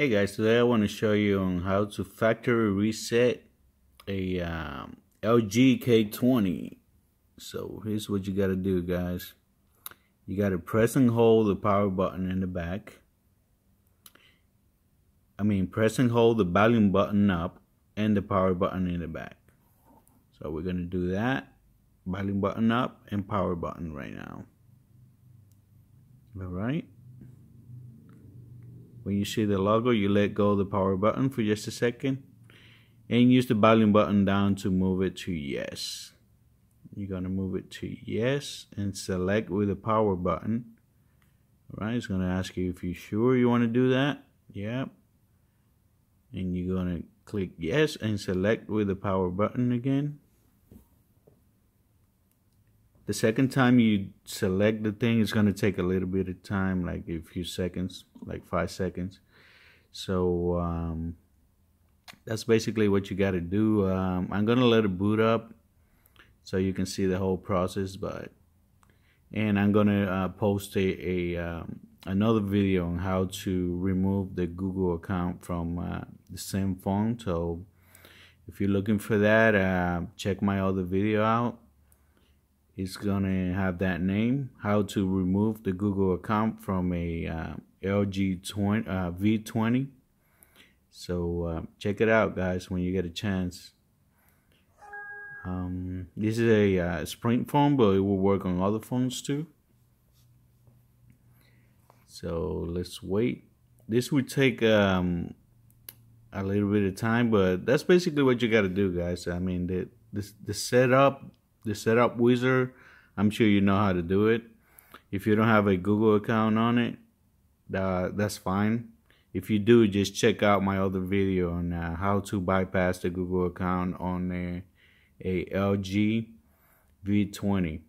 Hey guys, today I want to show you on how to factory reset a um, LG K20. So here's what you got to do guys. You got to press and hold the power button in the back. I mean press and hold the volume button up and the power button in the back. So we're going to do that. Volume button up and power button right now. Alright. When you see the logo, you let go the power button for just a second and use the volume button down to move it to yes. You're going to move it to yes and select with the power button. All right, it's going to ask you if you're sure you want to do that. Yep. And you're going to click yes and select with the power button again the second time you select the thing it's going to take a little bit of time like a few seconds like five seconds. So um, that's basically what you got to do. Um, I'm gonna let it boot up so you can see the whole process but and I'm gonna uh, post a, a um, another video on how to remove the Google account from uh, the same phone so if you're looking for that uh, check my other video out it's gonna have that name how to remove the Google account from a uh, LG 20, uh, V20 so uh, check it out guys when you get a chance. Um, this is a uh, Sprint phone but it will work on other phones too. So let's wait. This would take um, a little bit of time but that's basically what you got to do guys. I mean the, the, the setup the setup wizard. I'm sure you know how to do it. If you don't have a Google account on it, uh, that's fine. If you do, just check out my other video on uh, how to bypass the Google account on a, a LG V20.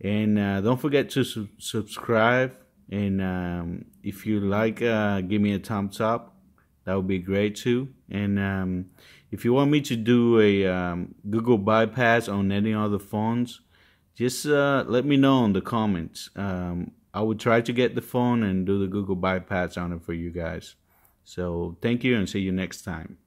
And uh, don't forget to su subscribe. And um, if you like, uh, give me a thumbs up. That would be great too. And um, if you want me to do a um, Google bypass on any other phones, just uh, let me know in the comments. Um, I will try to get the phone and do the Google bypass on it for you guys. So thank you and see you next time.